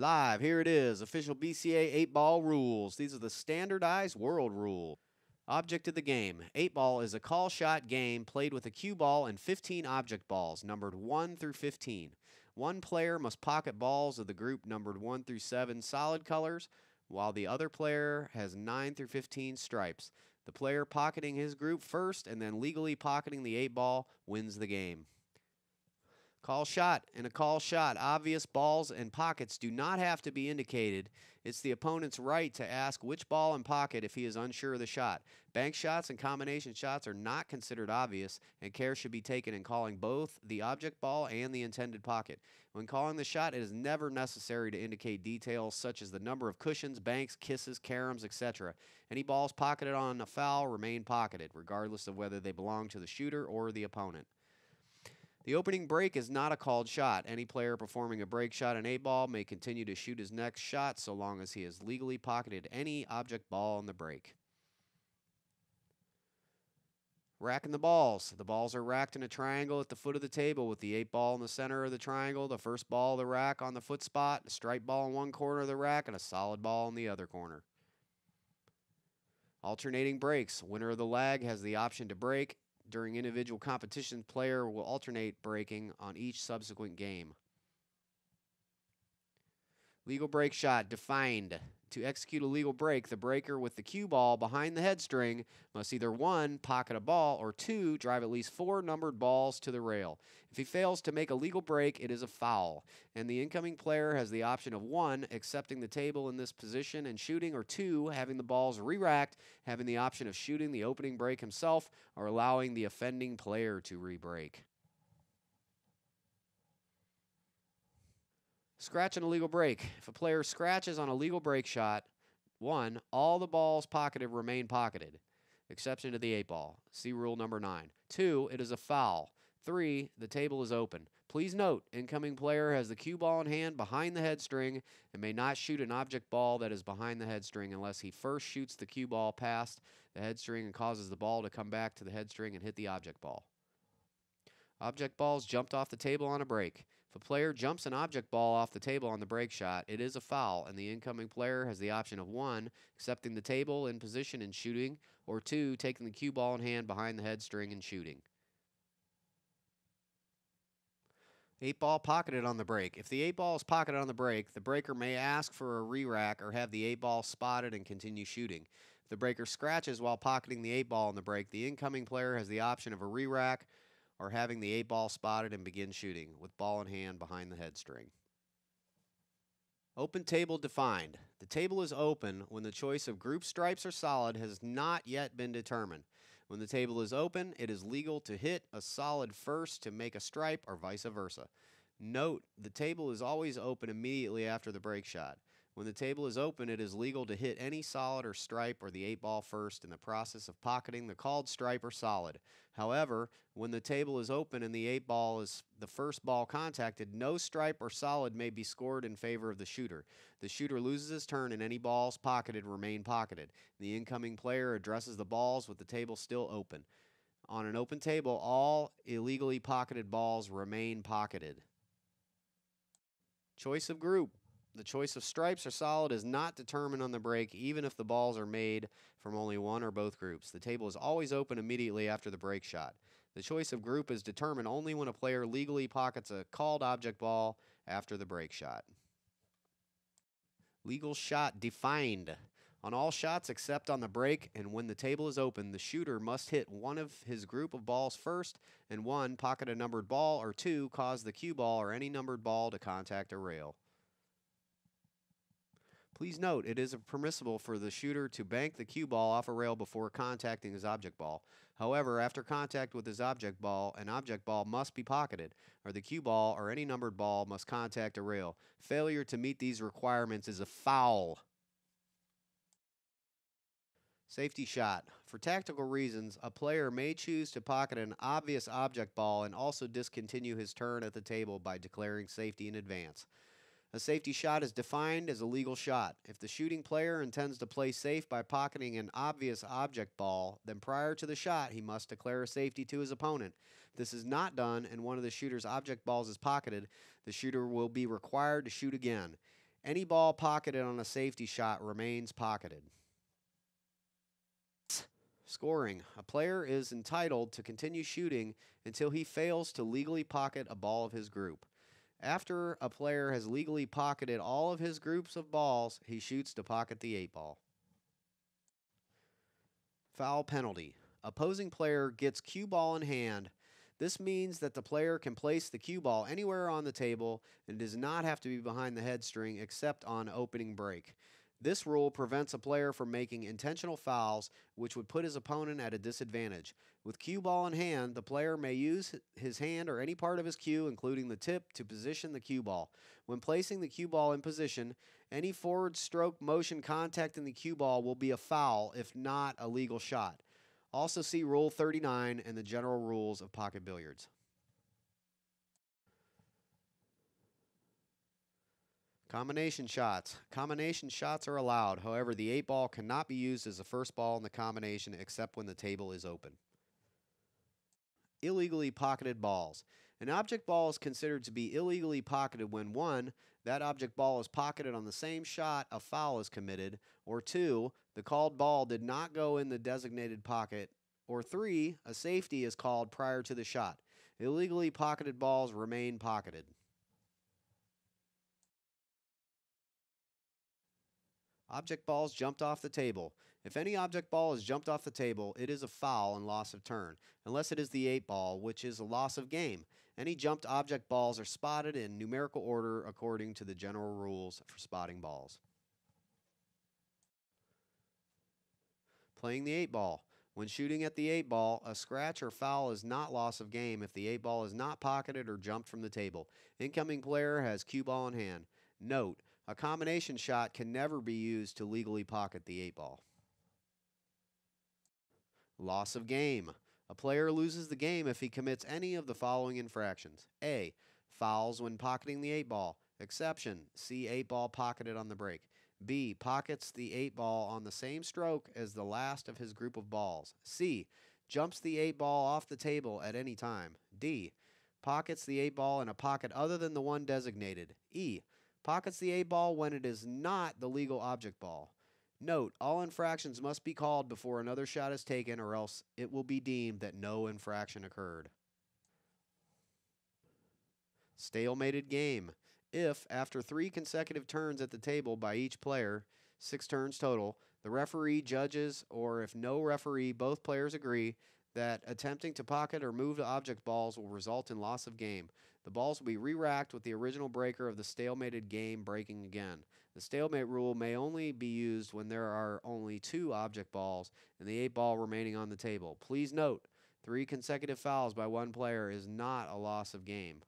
Live, here it is official BCA 8 ball rules. These are the standardized world rule. Object of the game 8 ball is a call shot game played with a cue ball and 15 object balls, numbered 1 through 15. One player must pocket balls of the group numbered 1 through 7 solid colors, while the other player has 9 through 15 stripes. The player pocketing his group first and then legally pocketing the 8 ball wins the game. Call shot. and a call shot, obvious balls and pockets do not have to be indicated. It's the opponent's right to ask which ball and pocket if he is unsure of the shot. Bank shots and combination shots are not considered obvious, and care should be taken in calling both the object ball and the intended pocket. When calling the shot, it is never necessary to indicate details such as the number of cushions, banks, kisses, caroms, etc. Any balls pocketed on a foul remain pocketed, regardless of whether they belong to the shooter or the opponent. The opening break is not a called shot. Any player performing a break shot in 8 ball may continue to shoot his next shot so long as he has legally pocketed any object ball in the break. Racking the balls. The balls are racked in a triangle at the foot of the table with the 8 ball in the center of the triangle, the first ball of the rack on the foot spot, a striped ball in one corner of the rack, and a solid ball in the other corner. Alternating breaks. Winner of the lag has the option to break during individual competitions, player will alternate breaking on each subsequent game. Legal break shot defined. To execute a legal break, the breaker with the cue ball behind the head string must either one, pocket a ball, or two, drive at least four numbered balls to the rail. If he fails to make a legal break, it is a foul, and the incoming player has the option of one, accepting the table in this position and shooting, or two, having the balls re racked, having the option of shooting the opening break himself, or allowing the offending player to re break. Scratch an illegal break. If a player scratches on a legal break shot, one, all the balls pocketed remain pocketed, exception to the eight ball. See rule number nine. Two, it is a foul. Three, the table is open. Please note, incoming player has the cue ball in hand behind the head string and may not shoot an object ball that is behind the head string unless he first shoots the cue ball past the head string and causes the ball to come back to the head string and hit the object ball. Object balls jumped off the table on a break. If a player jumps an object ball off the table on the break shot, it is a foul, and the incoming player has the option of one, accepting the table in position and shooting, or two, taking the cue ball in hand behind the head string and shooting. Eight ball pocketed on the break. If the eight ball is pocketed on the break, the breaker may ask for a re rack or have the eight ball spotted and continue shooting. If the breaker scratches while pocketing the eight ball on the break, the incoming player has the option of a re rack or having the eight ball spotted and begin shooting with ball in hand behind the head string. Open table defined. The table is open when the choice of group stripes or solid has not yet been determined. When the table is open, it is legal to hit a solid first to make a stripe or vice versa. Note, the table is always open immediately after the break shot. When the table is open, it is legal to hit any solid or stripe or the 8 ball first in the process of pocketing the called stripe or solid. However, when the table is open and the 8 ball is the first ball contacted, no stripe or solid may be scored in favor of the shooter. The shooter loses his turn and any balls pocketed remain pocketed. The incoming player addresses the balls with the table still open. On an open table, all illegally pocketed balls remain pocketed. Choice of group. The choice of stripes or solid is not determined on the break, even if the balls are made from only one or both groups. The table is always open immediately after the break shot. The choice of group is determined only when a player legally pockets a called object ball after the break shot. Legal shot defined. On all shots except on the break and when the table is open, the shooter must hit one of his group of balls first and one pocket a numbered ball or two cause the cue ball or any numbered ball to contact a rail. Please note, it is permissible for the shooter to bank the cue ball off a rail before contacting his object ball. However, after contact with his object ball, an object ball must be pocketed, or the cue ball or any numbered ball must contact a rail. Failure to meet these requirements is a foul. Safety shot. For tactical reasons, a player may choose to pocket an obvious object ball and also discontinue his turn at the table by declaring safety in advance. A safety shot is defined as a legal shot. If the shooting player intends to play safe by pocketing an obvious object ball, then prior to the shot, he must declare a safety to his opponent. If this is not done and one of the shooter's object balls is pocketed, the shooter will be required to shoot again. Any ball pocketed on a safety shot remains pocketed. Scoring. A player is entitled to continue shooting until he fails to legally pocket a ball of his group. After a player has legally pocketed all of his groups of balls, he shoots to pocket the eight ball. Foul penalty. Opposing player gets cue ball in hand. This means that the player can place the cue ball anywhere on the table and does not have to be behind the head string except on opening break. This rule prevents a player from making intentional fouls, which would put his opponent at a disadvantage. With cue ball in hand, the player may use his hand or any part of his cue, including the tip, to position the cue ball. When placing the cue ball in position, any forward stroke motion contacting the cue ball will be a foul, if not a legal shot. Also, see Rule 39 and the general rules of pocket billiards. Combination shots. Combination shots are allowed. However, the eight ball cannot be used as the first ball in the combination except when the table is open. Illegally pocketed balls. An object ball is considered to be illegally pocketed when 1. That object ball is pocketed on the same shot a foul is committed, or 2. The called ball did not go in the designated pocket, or 3. A safety is called prior to the shot. Illegally pocketed balls remain pocketed. Object balls jumped off the table. If any object ball is jumped off the table, it is a foul and loss of turn, unless it is the eight ball, which is a loss of game. Any jumped object balls are spotted in numerical order according to the general rules for spotting balls. Playing the eight ball. When shooting at the eight ball, a scratch or foul is not loss of game if the eight ball is not pocketed or jumped from the table. Incoming player has cue ball in hand. Note, a combination shot can never be used to legally pocket the eight ball. Loss of game. A player loses the game if he commits any of the following infractions. A. Fouls when pocketing the eight ball. Exception. See eight ball pocketed on the break. B. Pockets the eight ball on the same stroke as the last of his group of balls. C. Jumps the eight ball off the table at any time. D. Pockets the eight ball in a pocket other than the one designated. E Pockets the eight ball when it is not the legal object ball. Note, all infractions must be called before another shot is taken or else it will be deemed that no infraction occurred. Stalemated game. If, after three consecutive turns at the table by each player, six turns total, the referee judges, or if no referee, both players agree that attempting to pocket or move the object balls will result in loss of game. The balls will be re-racked with the original breaker of the stalemated game breaking again. The stalemate rule may only be used when there are only two object balls and the eight ball remaining on the table. Please note, three consecutive fouls by one player is not a loss of game.